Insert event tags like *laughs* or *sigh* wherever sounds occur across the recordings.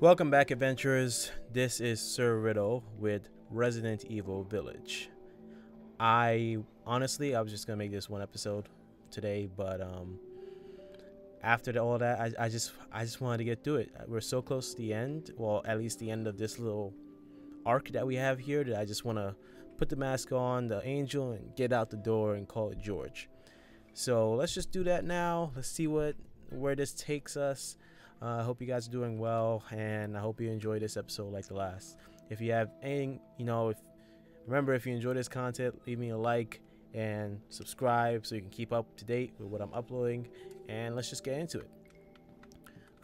Welcome back, adventurers. This is Sir Ridyl with Resident Evil Village. I honestly, I was just gonna make this one episode today, but um, after all that, I, I just, I just wanted to get through it. We're so close to the end. Well, at least the end of this little arc that we have here. That I just want to put the mask on, the angel, and get out the door and call it George. So let's just do that now. Let's see what where this takes us. Uh, I hope you guys are doing well, and I hope you enjoy this episode like the last. If you have any, you know, if remember if you enjoy this content, leave me a like and subscribe so you can keep up to date with what I'm uploading. And let's just get into it.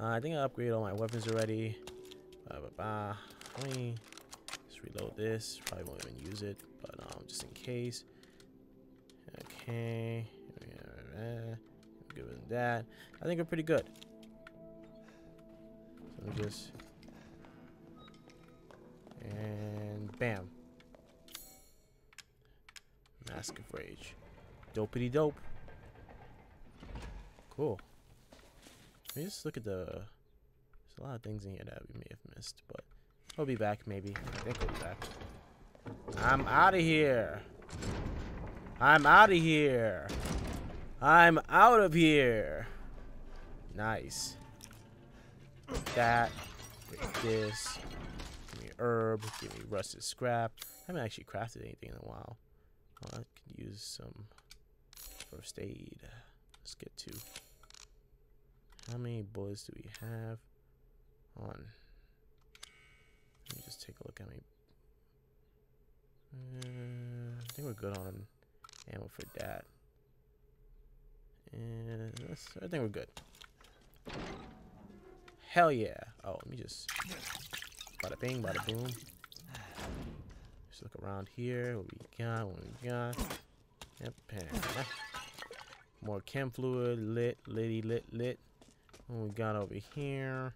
Uh, I think I upgraded all my weapons already. Blah, blah, blah. Let me just reload this. Probably won't even use it, but um, just in case. Okay. Given that, I think we're pretty good. Just and bam. Mask of Rage. Dopey dope. Cool. Let me just look at the. There's a lot of things in here that we may have missed, but we'll be back maybe. I think we'll be back. I'm out of here. I'm out of here. I'm out of here. Nice. That. this. Give me herb. Give me rusted scrap. I haven't actually crafted anything in a while. Well, I could use some first aid. Let's get to. How many bullets do we have? On. Let me just take a look at me. Uh, I think we're good on ammo for that. And I think we're good. Hell yeah. Oh, let me just. Bada bing, bada boom. Just look around here. What we got, what we got. Yep, more chem fluid, lit, litty, lit, lit. What we got over here.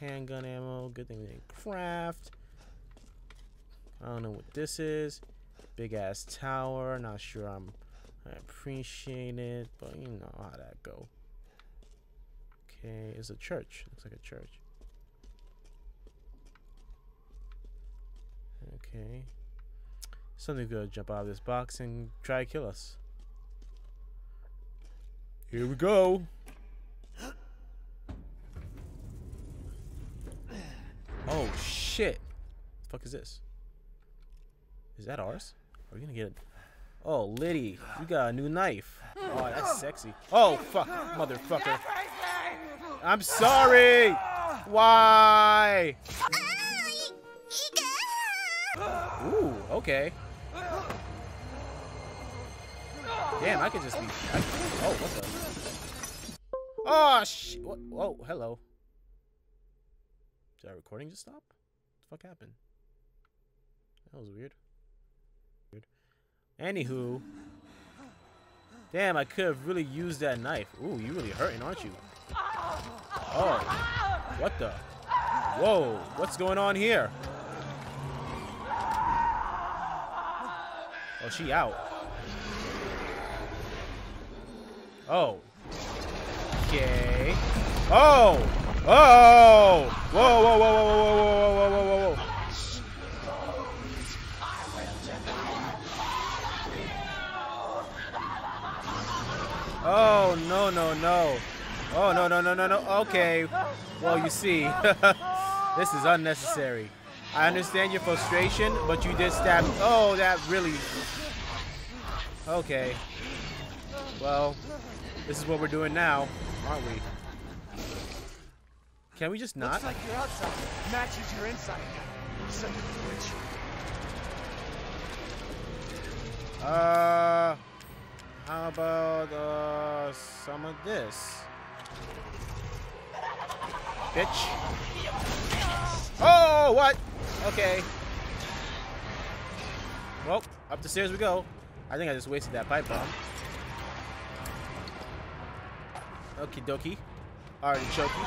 Handgun ammo. Good thing we didn't craft. I don't know what this is. Big ass tower. Not sure I'm I appreciate it, but you know how that go. Okay, it's a church. Looks like a church. Okay. Something's gonna jump out of this box and try to kill us. Here we go. *gasps* Oh shit. The fuck is this? Is that ours? Are we gonna get it? Oh, Liddy, you got a new knife. Oh, that's sexy. Oh, fuck, motherfucker. I'm sorry. Why? Ooh, okay. Damn, I could just be. I, oh, what the? Oh? Whoa, hello. Did our recording just stop? What the fuck happened? That was weird. weird. Anywho. Damn, I could have really used that knife. Ooh, you really hurting, aren't you? Oh. What the? Whoa. What's going on here? Oh, she out. Oh. Okay. Oh! Oh! Whoa, whoa, whoa, whoa, whoa, whoa, whoa, whoa, whoa, whoa. Oh, no, no, no. Oh, no, no, no, no, no. Okay. Well, you see, *laughs* this is unnecessary. I understand your frustration, but you did stab. Oh, that really. Okay. Well, this is what we're doing now, aren't we? Can we just not? Looks like your outside matches your inside. Son of a Uh. How about uh, some of this? Bitch. Oh, what? Okay. Well, up the stairs we go. I think I just wasted that pipe bomb. Okie dokie. Already choking.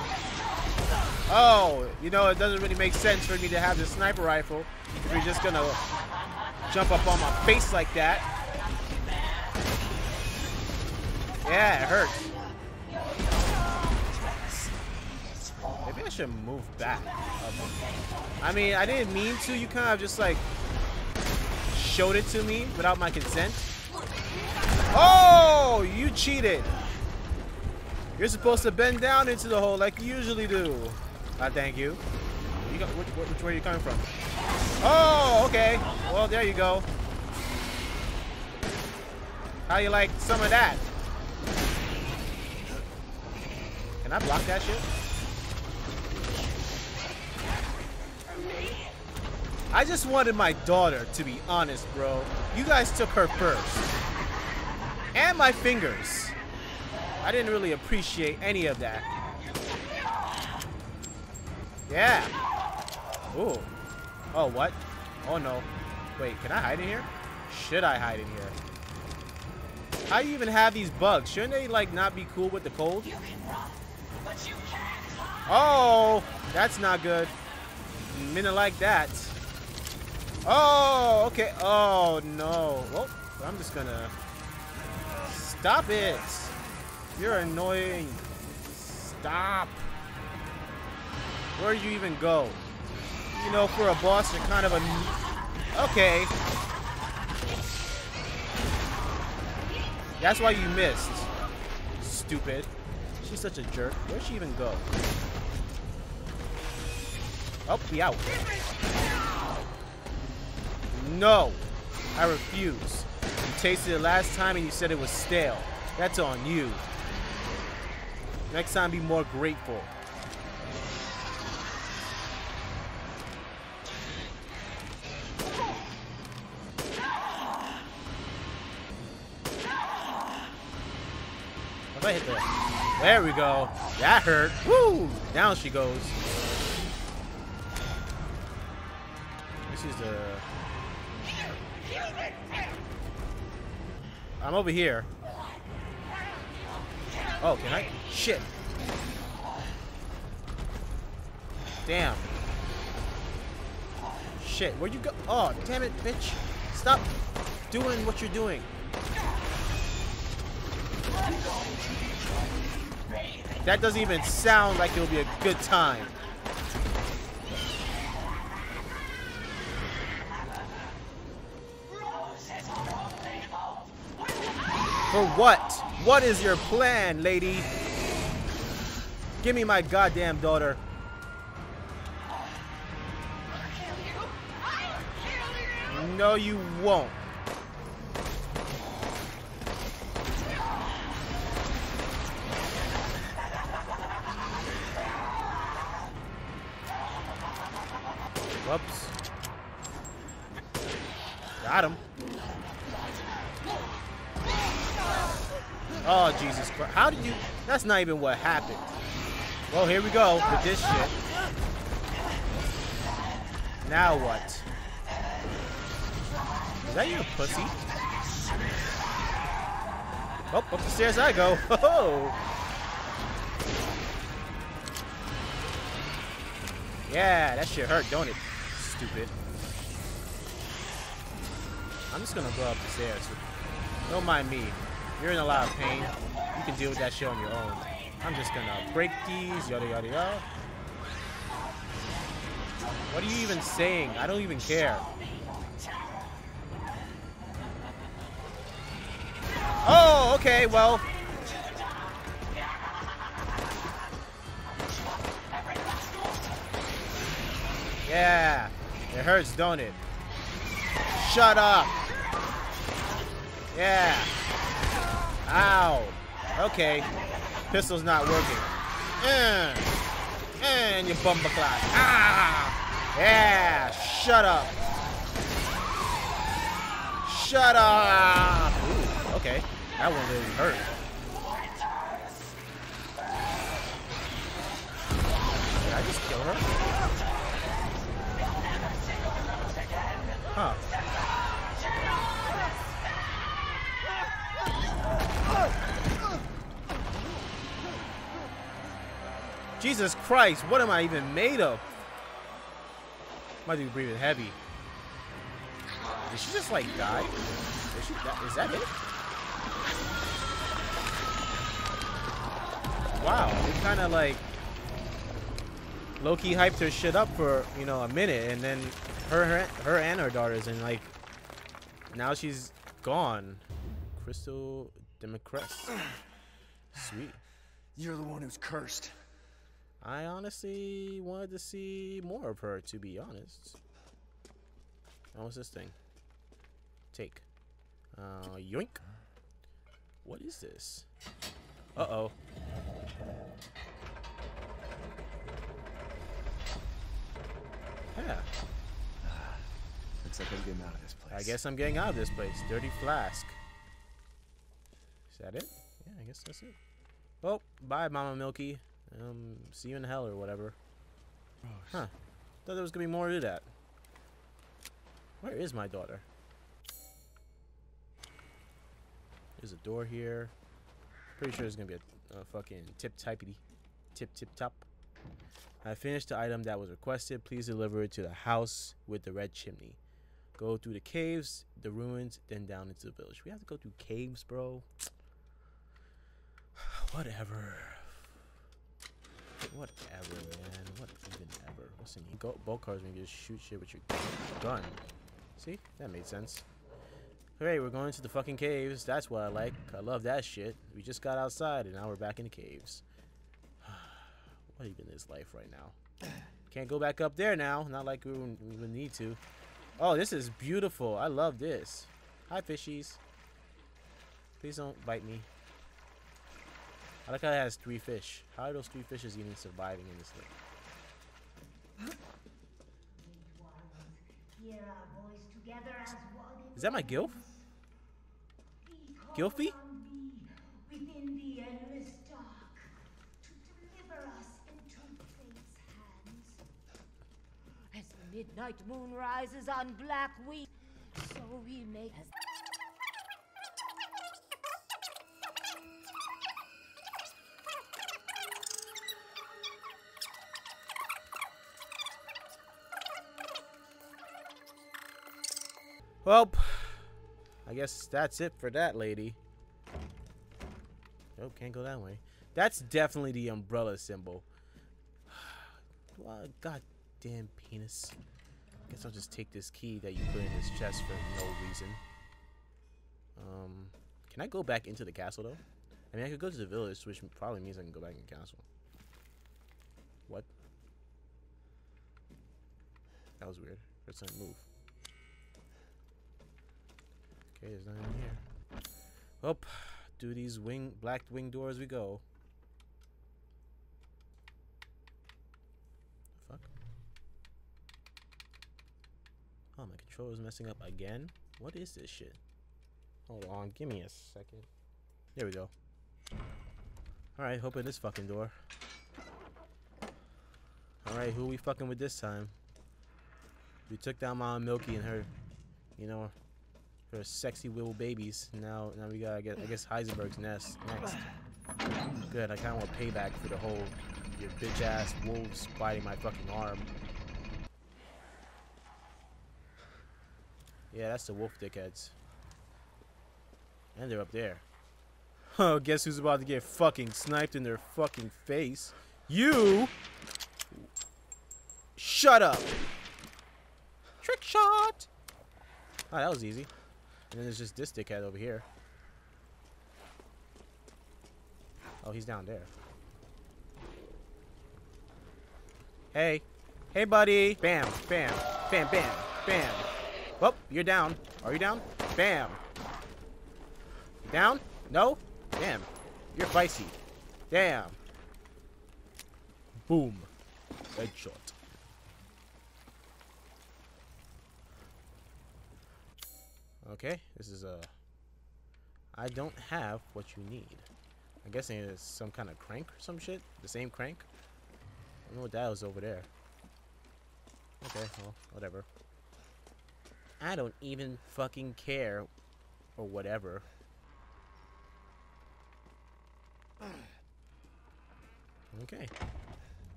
Oh, you know, it doesn't really make sense for me to have the sniper rifle if you're just gonna jump up on my face like that. Yeah, it hurts. Should move back. I mean, I didn't mean to. You kind of just like showed it to me without my consent. Oh, you cheated. You're supposed to bend down into the hole like you usually do. I thank you. you got, which, which way are you coming from? Oh, okay. Well, there you go. How you like some of that? Can I block that shit? I just wanted my daughter, to be honest, bro. You guys took her first. And my fingers. I didn't really appreciate any of that. Yeah. Ooh. Oh, what? Oh, no. Wait, can I hide in here? Should I hide in here? How do you even have these bugs? Shouldn't they, like, not be cool with the cold? Oh, that's not good. Minute like that. Oh, okay. Oh, no. Well, I'm just gonna... Stop it. You're annoying. Stop. Where do you even go? You know, for a boss, you're kind of a... Okay. That's why you missed. Stupid. She's such a jerk. Where'd she even go? Oh, be out. No. I refuse. You tasted it last time and you said it was stale. That's on you. Next time, be more grateful. If I hit there. There we go. That hurt. Woo! Down she goes. This is the... I'm over here. Oh, can I? Shit. Damn. Shit, where'd you go? Oh, damn it, bitch. Stop doing what you're doing. That doesn't even sound like it'll be a good time. For what? What is your plan, lady? Give me my goddamn daughter. No, you won't. Whoops. Got him. Oh, Jesus Christ. How did you... That's not even what happened. Well, here we go with this shit. Now what? Is that your pussy? Oh, up the stairs I go. Oh! *laughs* Yeah, that shit hurt, don't it? Stupid. I'm just gonna go up the stairs. Don't mind me. You're in a lot of pain. You can deal with that shit on your own. I'm just gonna break these, yada yada yada. What are you even saying? I don't even care. Oh, okay, well. Yeah, it hurts, don't it? Shut up. Yeah. Ow. Okay. Pistol's not working. Uh, and you bumper clock. Ah. Yeah. Shut up. Shut up. Ooh, okay. That one really hurt. Did I just kill her? Jesus Christ, what am I even made of? Might be breathing heavy. Did she just like die? Is, she, is that it? Wow, it kind of like Loki hyped her shit up for you know a minute, and then her her, her and her daughters, and like now she's gone. Crystal Democrest. *sighs* Sweet. You're the one who's cursed. I honestly wanted to see more of her, to be honest. Oh, what's this thing? Take. Uh, yoink. What is this? Uh-oh. Yeah, Looks like I'm getting out of this place. I guess I'm getting out of this place. Dirty flask. Is that it? Yeah, I guess that's it. Well, bye, Mama Milky. Um, see you in hell or whatever. Huh. Thought there was gonna be more to that. Where is my daughter? There's a door here. Pretty sure there's gonna be a, a fucking tip typey tip tip top. I finished the item that was requested. Please deliver it to the house with the red chimney. Go through the caves, the ruins, then down into the village. We have to go through caves, bro. *sighs* Whatever. Whatever, man. What even ever? What's in here? Go, bolt cars when you just shoot shit with your gun. See? That made sense. Alright, we're going to the fucking caves. That's what I like. I love that shit. We just got outside and now we're back in the caves. *sighs* what even is life right now? Can't go back up there now. Not like we would need to. Oh, this is beautiful. I love this. Hi, fishies. Please don't bite me. I like how it has three fish. How are those three fishes even surviving in this thing? Hear our voice together as one Is that my Gilf? Gilfy? on thee within the endless dark to deliver us into fate's hands. As the midnight moon rises on black week, so we make as Well, I guess that's it for that lady. Nope, can't go that way. That's definitely the umbrella symbol. *sighs* well, goddamn penis. Guess I'll just take this key that you put in this chest for no reason. Um, can I go back into the castle though? I mean, I could go to the village, which probably means I can go back in the castle. What? That was weird. Let's not move. Okay, there's nothing in here. Well, do these wing black wing doors we go. Fuck. Oh, my controller's messing up again. What is this shit? Hold on, give me a second. There we go. Alright, open this fucking door. Alright, who we fucking with this time? We took down Mama Milky and her, you know, sexy little babies. Now, now we got, I guess, I guess Heisenberg's nest next. Good. I kind of want payback for the whole your bitch ass wolves biting my fucking arm. Yeah, that's the wolf dickheads. And they're up there. Oh, guess who's about to get fucking sniped in their fucking face? You! Shut up! Trick shot! Oh, that was easy. And then there's just this dickhead over here. Oh, he's down there. Hey. Hey, buddy. Bam, bam, bam, bam, bam. Well, you're down. Are you down? Bam. Down? No? Damn. You're feisty. Damn. Boom. Headshot. Okay, this is a. I don't have what you need. I'm guessing it's some kind of crank or some shit. The same crank. I don't know what that was over there. Okay, well, whatever. I don't even fucking care, or whatever. Okay.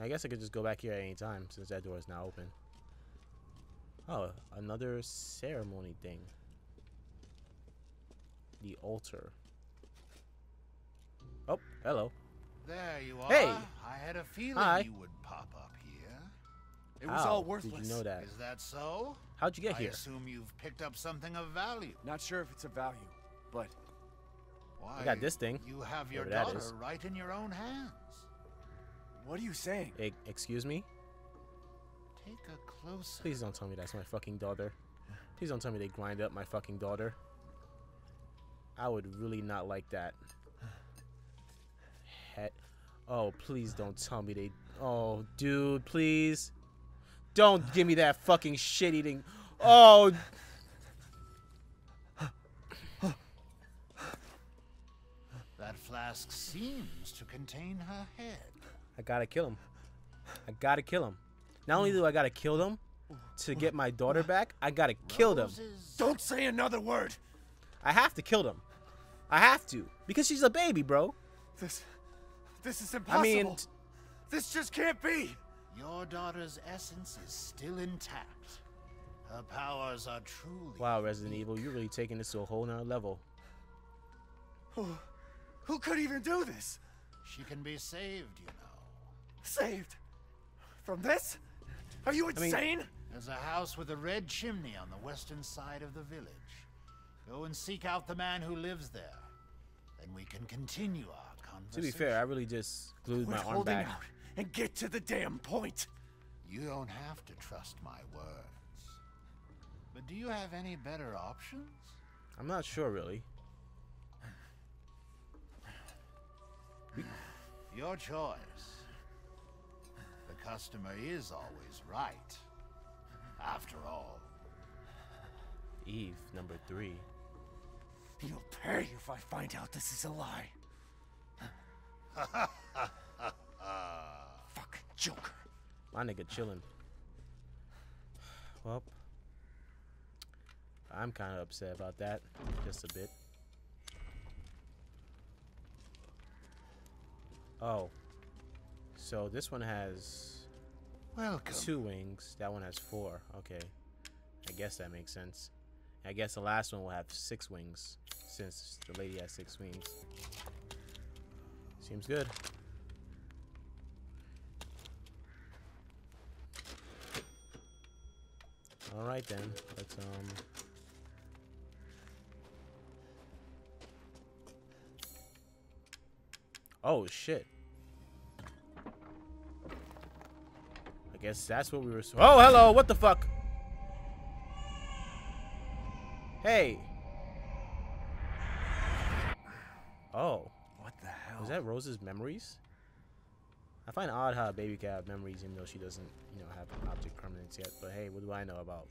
I guess I could just go back here at any time since that door is now open. Oh, another ceremony thing. The altar. Oh, hello. There you are. Hey. I had a feeling Hi. you would pop up here. It was How all Did worthless. you know that? Is that so? How'd you get I here? assume you've picked up something of value. Not sure if it's a value, but Why? got this thing, You have your whatever daughter right in your own hands. what are you saying? E- excuse me? Take a closer. Please don't tell me that's my fucking daughter. Please don't tell me they grind up my fucking daughter. I would really not like that. Oh, please don't tell me they. Oh, dude, please. Don't give me that fucking shit eating. Oh. That flask seems to contain her head. I gotta kill him. I gotta kill him. Not only mm. do I gotta kill them to mm. get my daughter back, I gotta kill them. Don't say another word. I have to kill them. I have to because she's a baby, bro. This, this is impossible. I mean, t- this just can't be. Your daughter's essence is still intact. Her powers are truly. wow, Resident Evil, you're really taking this to a whole nother level. Who, who could even do this? She can be saved, you know. Saved from this? Are you mean- insane? There's a house with a red chimney on the western side of the village. Go and seek out the man who lives there. Then we can continue our conversation. To be fair, I really just glued my Quit arm holding back. out and get to the damn point. You don't have to trust my words. But do you have any better options? I'm not sure really. Your choice. The customer is always right. After all. Eve, number three. You'll pay if I find out this is a lie. *laughs* Fucking Joker. My nigga chilling. Well, I'm kind of upset about that, just a bit. Oh, so this one has Welcome. two wings. That one has four. Okay, I guess that makes sense. I guess the last one will have six wings, since the lady has six wings. Seems good. All right then. Let's um. Oh shit. Guess that's what we were. Oh hello. What the fuck? Hey. Oh. What the hell? Was that Rose's memories? I find odd how a baby can have memories even though she doesn't, you know, have object permanence yet. But hey, what do I know about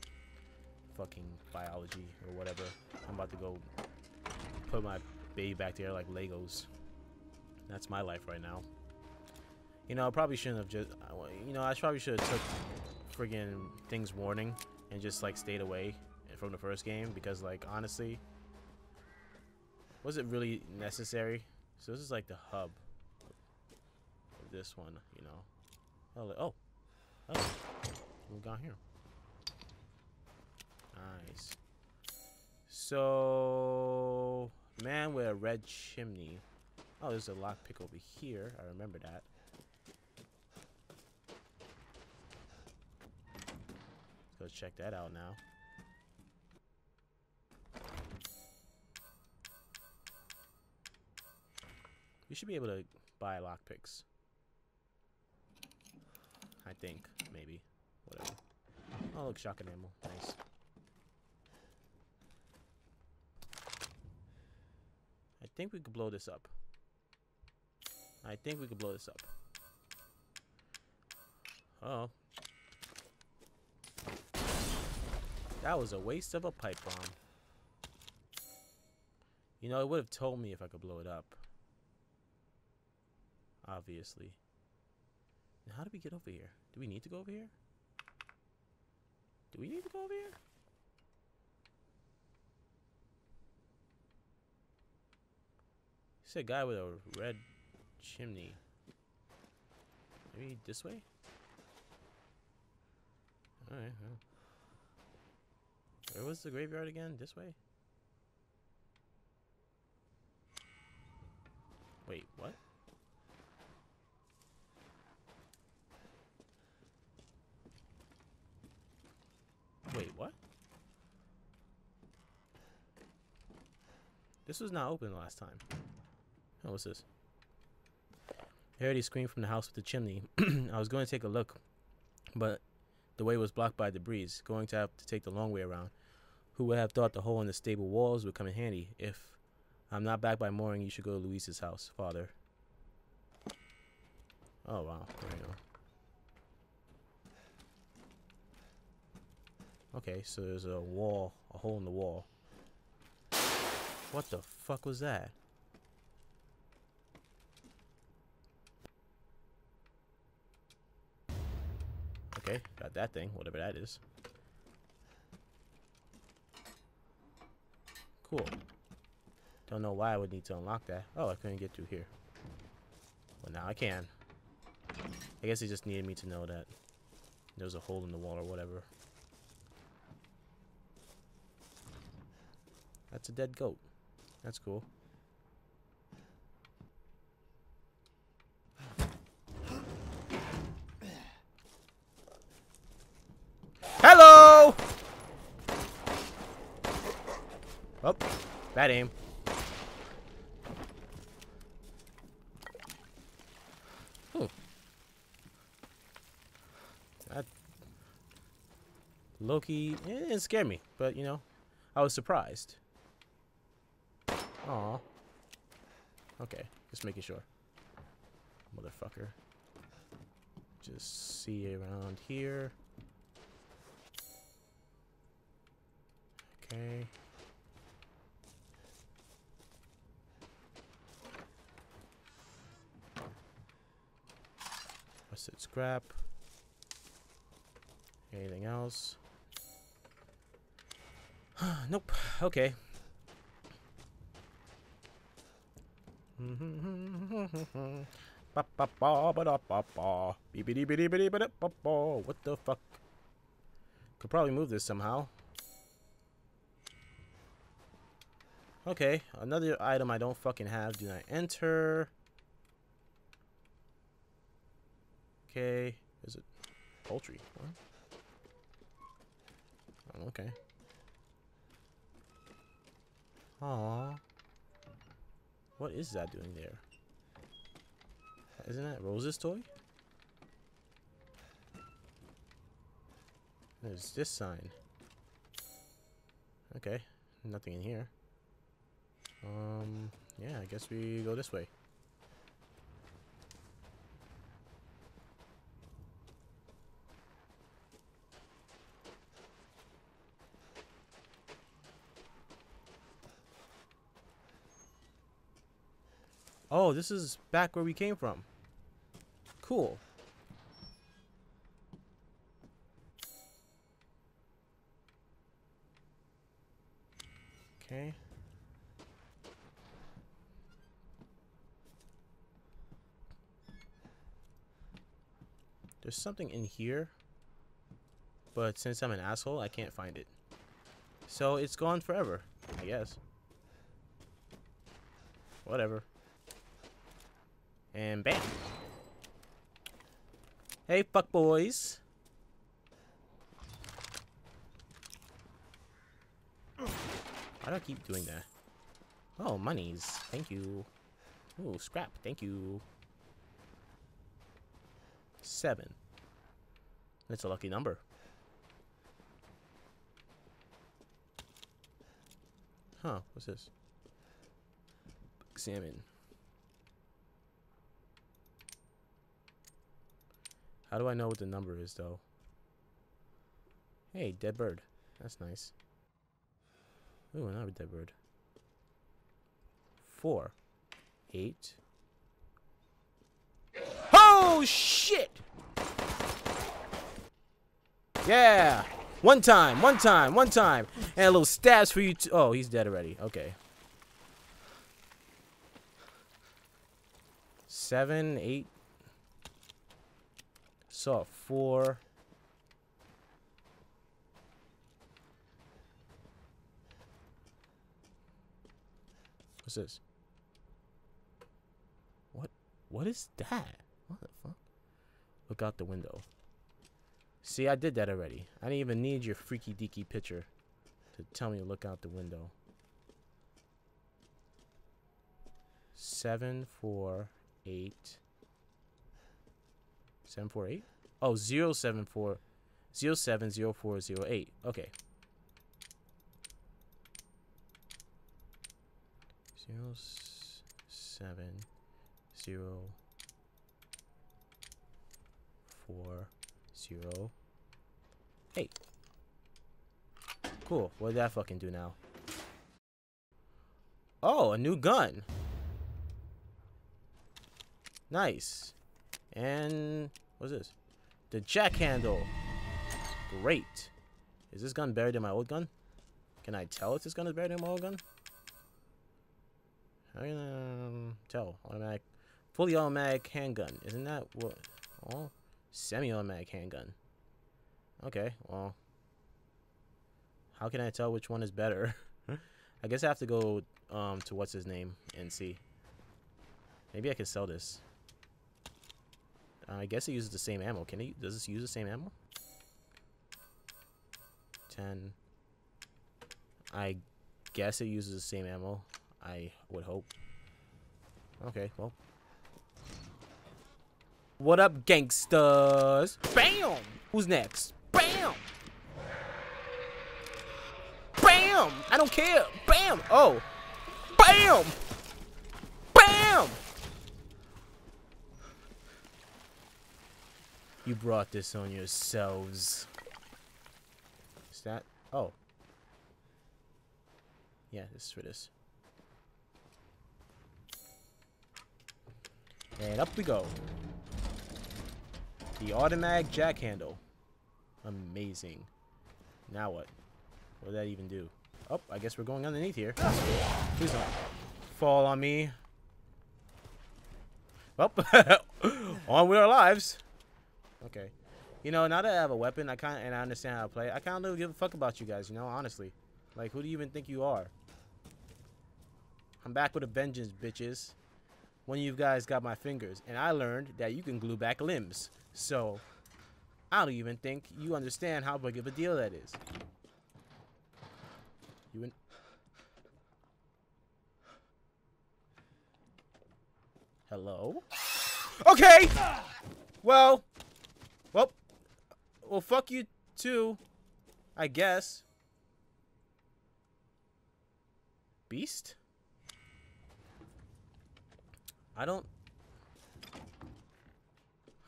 fucking biology or whatever? I'm about to go put my baby back there like Legos. That's my life right now. You know, I probably shouldn't have just, you know, I probably should have took friggin' things warning and just like stayed away from the first game because like honestly, was it really necessary? So this is like the hub of this one, you know. Oh, oh, oh, we got here. Nice. So, man with a red chimney. Oh, there's a lockpick over here. I remember that. Go check that out now. You should be able to buy lockpicks. I think, maybe. Whatever. Oh, look, shotgun ammo. Nice. I think we could blow this up. I think we could blow this up. Oh. That was a waste of a pipe bomb. You know, it would have told me if I could blow it up. Obviously. Now, how do we get over here? Do we need to go over here? Do we need to go over here? You a guy with a red chimney. Maybe this way? Alright, well. Where was the graveyard again? This way? Wait, what? Wait, what? This was not open last time. What was this? I heard a scream from the house with the chimney. *clears throat* I was going to take a look, but the way was blocked by debris, going to have to take the long way around. Who would have thought the hole in the stable walls would come in handy? If I'm not back by morning, you should go to Luiza's house, father. Oh, wow. Okay, so there's a wall, a hole in the wall. What the fuck was that? Okay, got that thing, whatever that is. Cool. Don't know why I would need to unlock that. Oh, I couldn't get through here. Well, now I can. I guess he just needed me to know that there's a hole in the wall or whatever. That's a dead goat. That's cool. Hello! Oh, bad aim. That Loki, it didn't scare me, but you know, I was surprised. Aw. Okay, just making sure. Motherfucker. Just see around here. Okay. What's it? Scrap. Anything else? *sighs* nope. Okay. What the fuck? Could probably move this somehow. Okay, another item I don't fucking have. Do not enter. Okay, is it poultry? Huh? Oh, okay. Aww. What is that doing there? Isn't that Rose's toy? There's this sign. Okay, nothing in here. Um, yeah, I guess we go this way. Oh, this is back where we came from. Cool. Okay. There's something in here. But since I'm an asshole, I can't find it. So it's gone forever, I guess. Whatever. And bam. Hey, fuck boys. Why do I keep doing that? Oh, monies. Thank you. Oh, scrap. Thank you. Seven. That's a lucky number. Huh, what's this? Examine. How do I know what the number is, though? Hey, dead bird. That's nice. Ooh, another dead bird. Four. Eight. Oh, shit! Yeah! One time, one time, one time. And a little stabs for you, Oh, he's dead already. Okay. Seven, eight, Saw four. What's this? What? What is that? What the fuck? Look out the window. See, I did that already. I didn't even need your freaky deaky picture to tell me to look out the window. seven four eight seven four eight? Oh zero seven four zero seven zero four zero eight. Okay. Zero s- seven zero four zero eight. Cool. What did that fucking do now? Oh a new gun. Nice. And what's this? The jack handle. Great. Is this gun buried in my old gun? Can I tell if this gun is better than my old gun? I can um, tell? Automatic, fully automatic handgun. Isn't that what? Oh, semi-automatic handgun. Okay, well, how can I tell which one is better? *laughs* I guess I have to go um to what's his name and see. Maybe I can sell this. Uh, I guess it uses the same ammo. Can it? Does this use the same ammo? Ten. I guess it uses the same ammo. I would hope. Okay, well. What up, gangsters? Bam! Who's next? Bam! Bam! I don't care. Bam! Oh. Bam! Bam! You brought this on yourselves. Is that? Oh. Yeah, this is for this. And up we go. The automatic jack handle. Amazing. Now what? What did that even do? Oh, I guess we're going underneath here. Please don't fall on me. Well, *laughs* on with our lives. Okay. You know, now that I have a weapon, I kind and I understand how to play. I kind of don't give a fuck about you guys. You know, honestly. Like, who do you even think you are? I'm back with a vengeance, bitches. One of you guys got my fingers, and I learned that you can glue back limbs. So, I don't even think you understand how big of a deal that is. You in Hello? Okay! Well, well, fuck you too, I guess. Beast? I don't...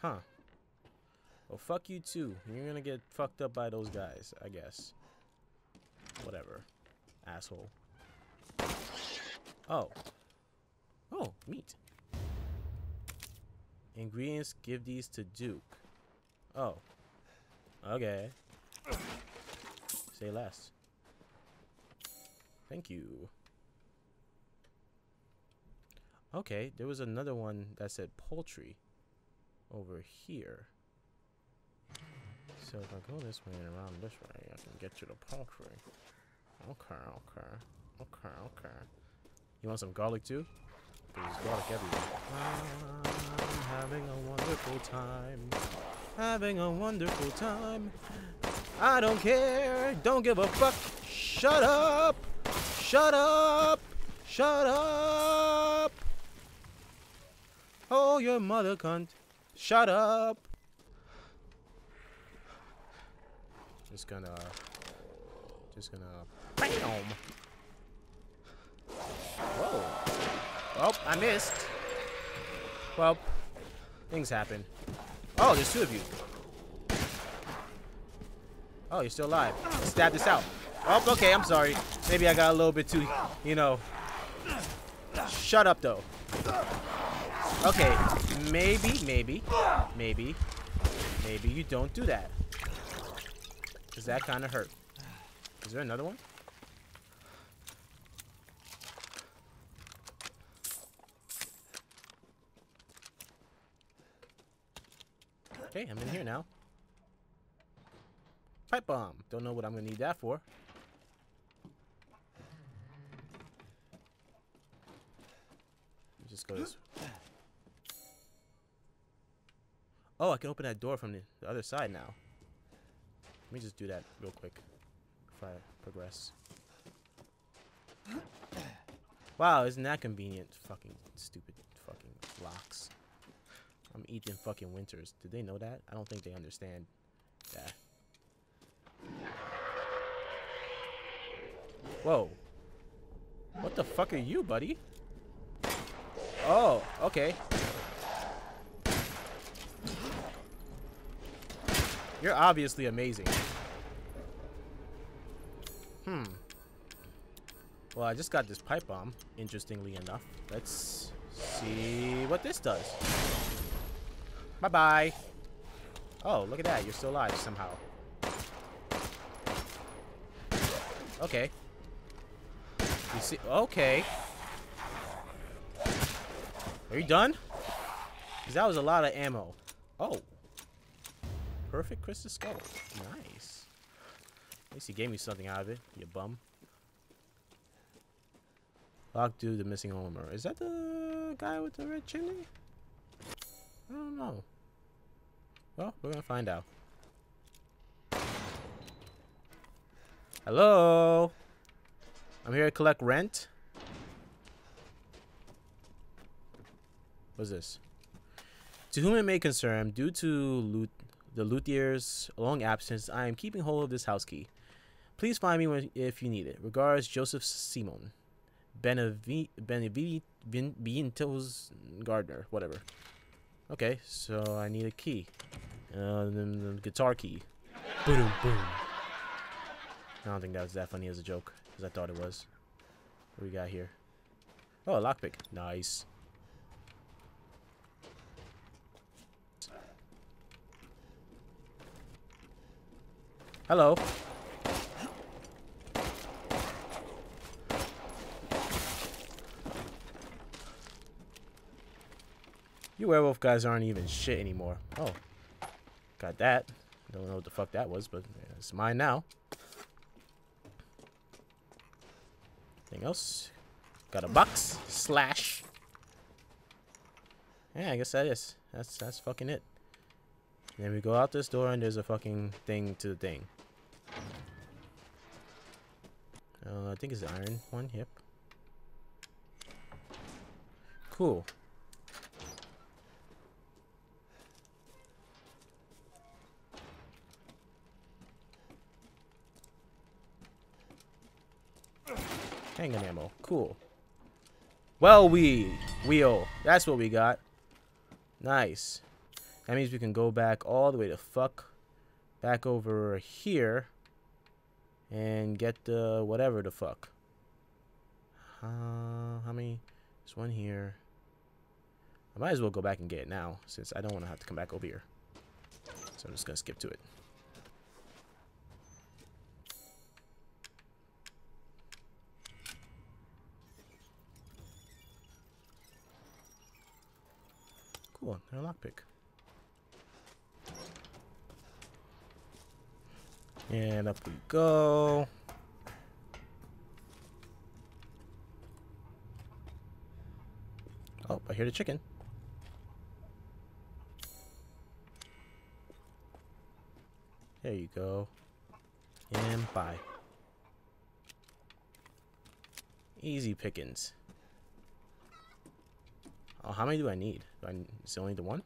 Huh. Well, fuck you too. You're gonna get fucked up by those guys, I guess. Whatever. Asshole. Oh. Oh, meat. Ingredients, give these to Duke. Oh. Okay. Say less. Thank you. Okay, there was another one that said poultry over here. So if I go this way and around this way, I can get to the poultry. Okay, okay, okay, okay. You want some garlic too? There's garlic everywhere. I'm having a wonderful time. Having a wonderful time. I don't care. Don't give a fuck. Shut up. Shut up. Shut up. Oh, your mother cunt. Shut up. Just gonna. Just gonna. Bam. Whoa. Oh, I missed. Well, things happen. Oh, there's two of you. Oh, you're still alive. Stab this out. Oh, okay, I'm sorry. Maybe I got a little bit too, you know. Shut up, though. Okay, maybe, maybe, maybe, maybe you don't do that. Because that kind of hurt. Is there another one? Okay, I'm in here now. Pipe bomb. Don't know what I'm gonna need that for. Just go this. Oh, I can open that door from the, the other side now. Let me just do that real quick if I progress. Wow, isn't that convenient? Fucking stupid fucking locks. I'm Ethan fucking Winters. Did they know that? I don't think they understand that. Whoa. What the fuck are you, buddy? Oh, okay. You're obviously amazing. Hmm. Well, I just got this pipe bomb, interestingly enough. Let's see what this does. Bye-bye. Oh, look at that. You're still alive somehow. Okay. You see? Okay. Are you done? Because that was a lot of ammo. Oh. Perfect crystal skull. Nice. At least you gave me something out of it, you bum. Lock dude, the missing armor. Is that the guy with the red chimney? I don't know. Well, we're gonna find out. Hello? I'm here to collect rent. What's this? To whom it may concern, due to loot, the luthier's long absence, I am keeping hold of this house key. Please find me when, if you need it. Regards, Joseph Simon. Benevi Benevientos Gardner, whatever. Okay, so I need a key. Uh, then the guitar key. Boom, boom. I don't think that was that funny as a joke, as I thought it was. What we got here? Oh, a lockpick. Nice. Hello. You werewolf guys aren't even shit anymore. Oh. Got that. Don't know what the fuck that was, but it's mine now. Anything else? Got a box. Slash. Yeah, I guess that is. That's that's fucking it. And then we go out this door and there's a fucking thing to the thing. Uh, I think it's the iron one. Yep. Cool. Handgun ammo. Cool. Well, we wheel. That's what we got. Nice. That means we can go back all the way to fuck back over here and get the whatever the fuck. Uh, how many? There's one here. I might as well go back and get it now since I don't want to have to come back over here. So I'm just going to skip to it. Cool, a lockpick. And up we go. Oh, I hear the chicken. There you go. And bye. Easy pickings. Oh, how many do I need? Do I, is it only the one?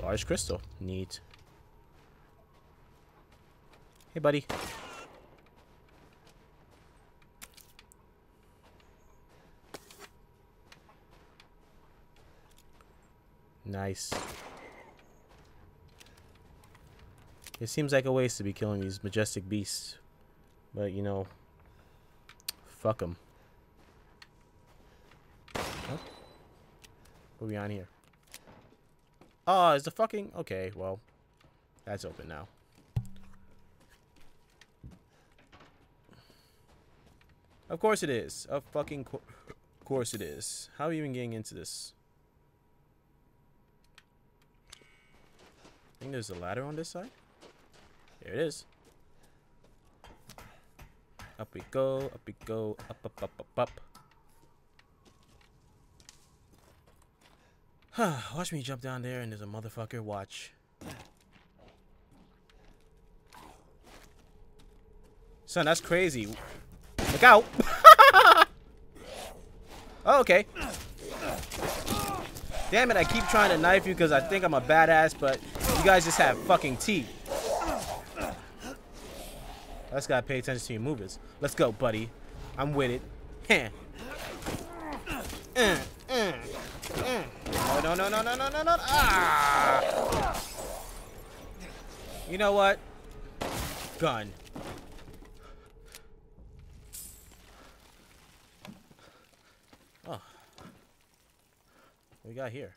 Large crystal. Neat. Hey, buddy. Nice. It seems like a waste to be killing these majestic beasts. But, you know, fuck them. What are we on here? Oh, is the fucking... Okay, well, that's open now. Of course it is. Of fucking co course it is. How are you even getting into this? I think there's a ladder on this side. There it is. Up we go, up we go, up, up, up, up, up. *sighs* Watch me jump down there and there's a motherfucker. Watch. Son, that's crazy. Look out! *laughs* oh, okay. Damn it, I keep trying to knife you because I think I'm a badass, but you guys just have fucking teeth. Just gotta pay attention to your movements. Let's go, buddy. I'm with it. Heh. Uh, uh, uh. No, no, no, no, no, no, no. Ah! You know what? Gun. Oh. We got here?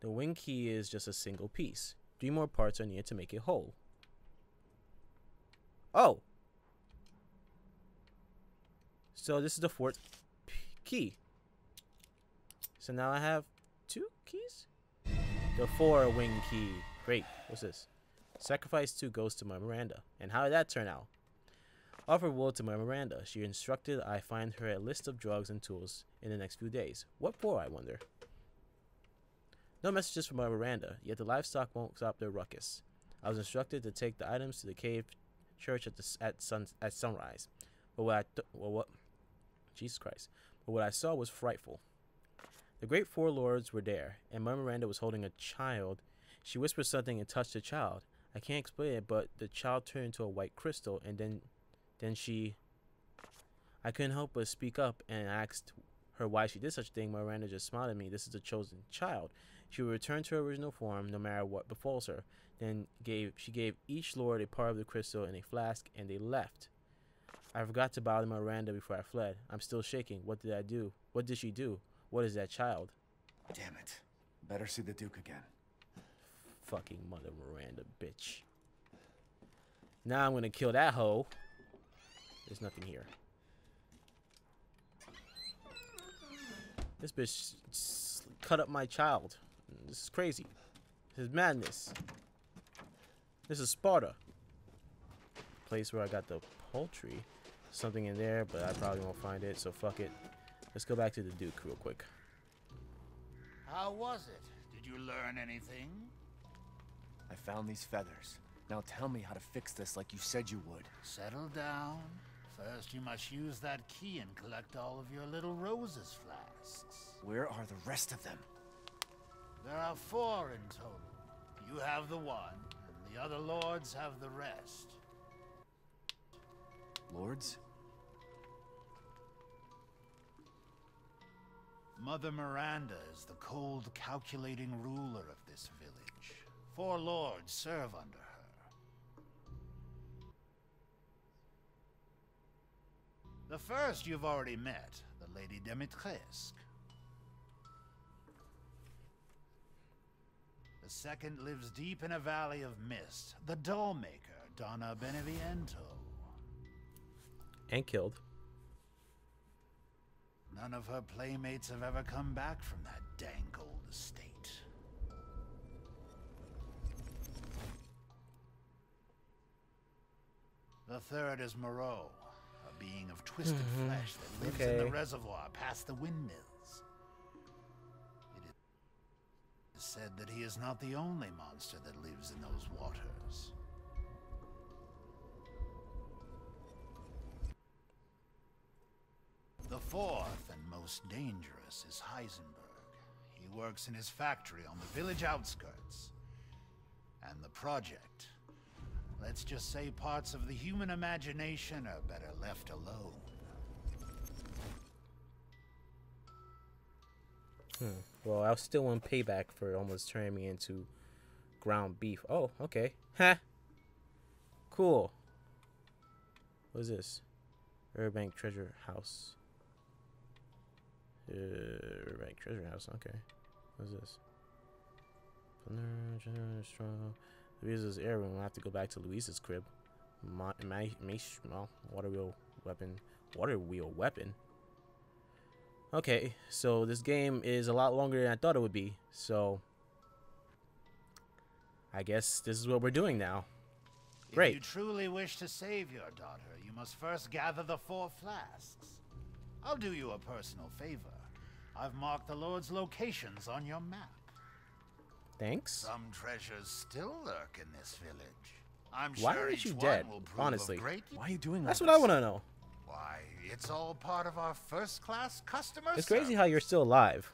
The wing key is just a single piece. Three more parts are needed to make it whole. Oh. So this is the fourth key. So now I have two keys? The four wing key. Great. What's this? Sacrifice two goes to my Miranda. And how did that turn out? Offer wool to my Miranda. She instructed I find her a list of drugs and tools in the next few days. What for, I wonder? No messages from my Miranda, yet the livestock won't stop their ruckus. I was instructed to take the items to the cave church at the at sun at sunrise. But what I th- well, what Jesus Christ. But what I saw was frightful. The great four lords were there, and my Miranda was holding a child. She whispered something and touched the child. I can't explain it, but the child turned into a white crystal, and then, then she. I couldn't help but speak up and asked her why she did such a thing. Miranda just smiled at me. This is a chosen child. She will return to her original form no matter what befalls her. Then gave she gave each lord a part of the crystal in a flask, and they left. I forgot to bow to Miranda before I fled. I'm still shaking. What did I do? What did she do? What is that child? Damn it. Better see the Duke again. Fucking mother Miranda, bitch. Now I'm gonna kill that hoe. There's nothing here. This bitch cut up my child. This is crazy. This is madness. This is Sparta. Place where I got the poultry. Something in there, but I probably won't find it, so fuck it. Let's go back to the Duke real quick. How was it? Did you learn anything? I found these feathers. Now tell me how to fix this like you said you would. Settle down. First, you must use that key and collect all of your little roses flasks. Where are the rest of them? There are four in total. You have the one, and the other lords have the rest. Lords? Mother Miranda is the cold, calculating ruler of this village. Four lords serve under her. The first you've already met, the Lady Dimitrescu. The second lives deep in a valley of mist, the dollmaker, Donna Beneviento. And killed. None of her playmates have ever come back from that dank old estate. The third is Moreau, a being of twisted mm-hmm. flesh that lives in the reservoir past the windmills. Said that he is not the only monster that lives in those waters. The fourth and most dangerous is Heisenberg. He works in his factory on the village outskirts. And the project. Let's just say parts of the human imagination are better left alone. Well, I was still want payback for almost turning me into ground beef. Oh, okay. Ha. Cool. What is this? Burbank Treasure House. Uh, Burbank Treasure House. Okay. What is this? Luiza's air room. I have to go back to Luiza's crib. My, my, my, well, water wheel weapon. Water wheel weapon. Okay, so this game is a lot longer than I thought it would be. So I guess this is what we're doing now. Great. If you truly wish to save your daughter, you must first gather the four flasks. I'll do you a personal favor. I've marked the Lord's locations on your map. Thanks. Some treasures still lurk in this village. I'm Why sure aren't each you one dead, honestly? Great... Why are you doing that? That's what I want to know. Why, it's all part of our first-class customer It's crazy service. how you're still alive.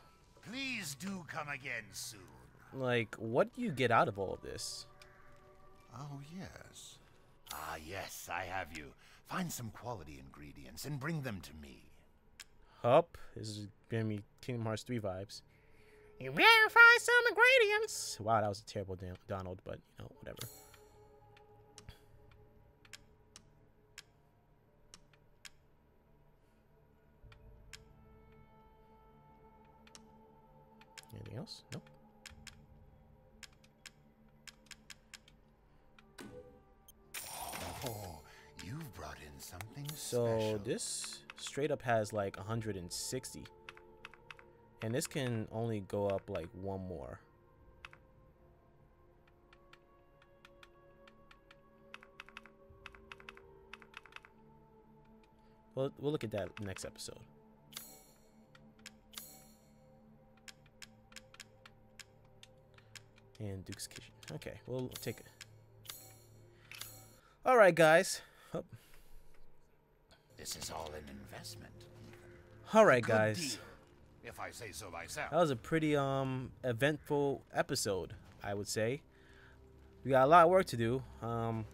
Please do come again soon. Like, what do you get out of all of this? Oh, yes. Ah, yes, I have you. Find some quality ingredients and bring them to me. Hup, this is giving me Kingdom Hearts 3 vibes. You better find some ingredients. Wow, that was a terrible Donald, but you know, whatever. Anything else? Nope. Oh, you've brought in something So special. this straight up has like 160. And this can only go up like one more. We'll, we'll look at that next episode. And Duke's Kitchen. Okay, we'll take it. All right, guys. Oh, This is all an investment. all right, Good guys. deal, if I say so myself. That was a pretty um eventful episode, I would say. We got a lot of work to do. Um,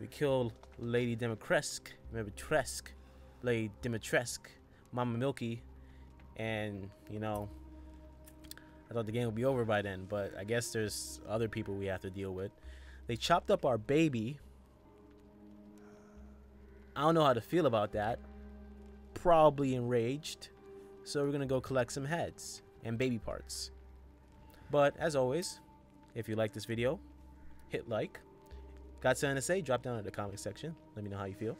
we killed Lady Dimitrescu, remember Tresk, Lady Dimitrescu, Mama Milky, and you know, I thought the game would be over by then, but I guess there's other people we have to deal with. They chopped up our baby. I don't know how to feel about that. Probably enraged. So we're gonna go collect some heads and baby parts. But as always, if you like this video, hit like. Got something to say? Drop down in the comment section. Let me know how you feel.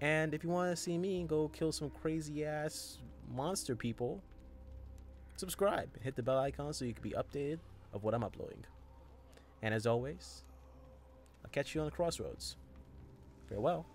And if you want to see me go kill some crazy ass monster people, subscribe and hit the bell icon so you can be updated of what I'm uploading. And as always, I'll catch you on the crossroads. Farewell.